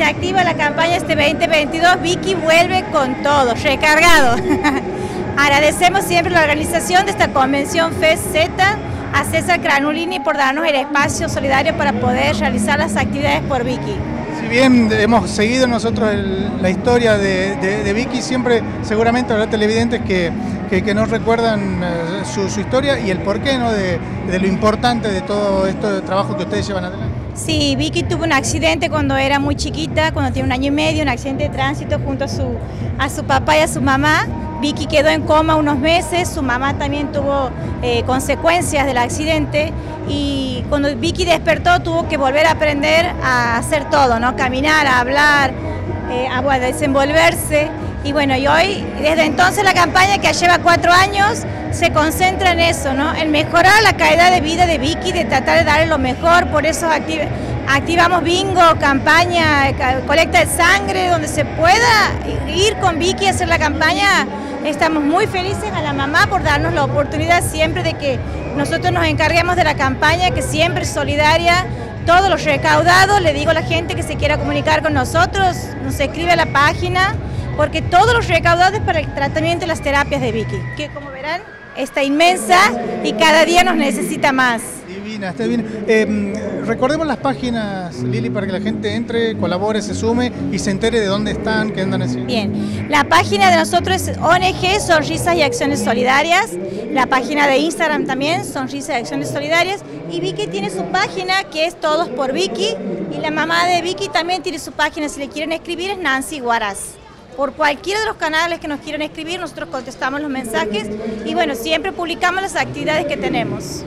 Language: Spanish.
se activa la campaña este 2022, Vicky vuelve con todo, recargado. Agradecemos siempre la organización de esta convención FES-Z a César Cranulini por darnos el espacio solidario para poder realizar las actividades por Vicky. Si bien hemos seguido nosotros la historia de, Vicky, siempre seguramente habrá televidentes que, que, nos recuerdan eh, su, historia y el porqué ¿no? de, de lo importante de todo esto trabajo que ustedes llevan adelante. Sí, Vicky tuvo un accidente cuando era muy chiquita, cuando tiene un año y medio, un accidente de tránsito junto a su, a su papá y a su mamá. Vicky quedó en coma unos meses, su mamá también tuvo eh, consecuencias del accidente y cuando Vicky despertó tuvo que volver a aprender a hacer todo, ¿no? Caminar, a hablar, eh, a desenvolverse. Y bueno, y hoy, desde entonces la campaña que lleva cuatro años, se concentra en eso, ¿no? En mejorar la calidad de vida de Vicky, de tratar de darle lo mejor, por eso activamos bingo, campaña, colecta de sangre, donde se pueda ir con Vicky a hacer la campaña. Estamos muy felices a la mamá por darnos la oportunidad siempre de que nosotros nos encarguemos de la campaña, que siempre es solidaria. Todos los recaudados, le digo a la gente que se quiera comunicar con nosotros, nos escribe a la página, porque todos los recaudados para el tratamiento de las terapias de Vicky, que como verán, está inmensa y cada día nos necesita más. Divina, está divina. Em, recordemos las páginas, Lili, para que la gente entre, colabore, se sume y se entere de dónde están, qué andan haciendo. Bien, la página de nosotros es ONG Sonrisas y Acciones Solidarias, la página de Instagram también, Sonrisas y Acciones Solidarias, y Vicky tiene su página que es Todos por Vicky, y la mamá de Vicky también tiene su página, si le quieren escribir es Nancy Guaraz por cualquiera de los canales que nos quieran escribir, nosotros contestamos los mensajes y bueno, siempre publicamos las actividades que tenemos.